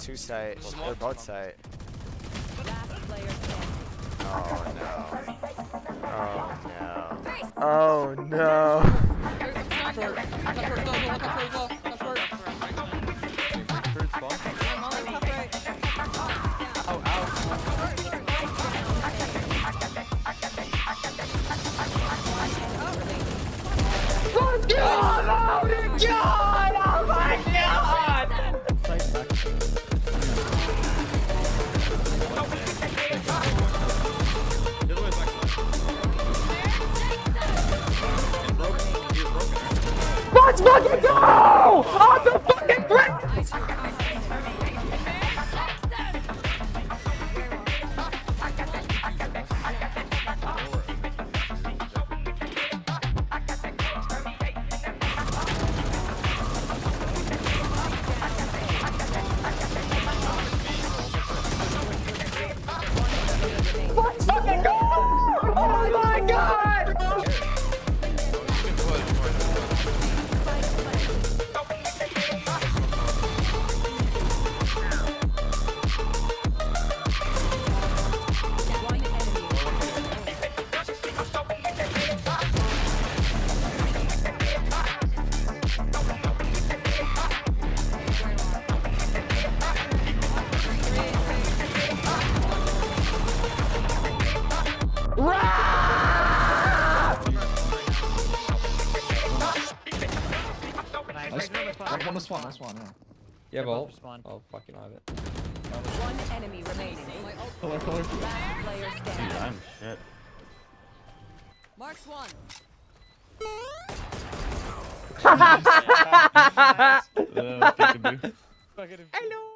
two site. They're both site. Last player. Oh no. Oh no. Oh no. Let's fucking go! On the fucking ground! Let's Nice. One, one to spawn, one yeah. Yeah, both well, respawn. I'll fucking have it. One enemy remaining. Pillar, pillar. Last player standing. I'm shit. Marked one. Peekaboo. Fucking Hello.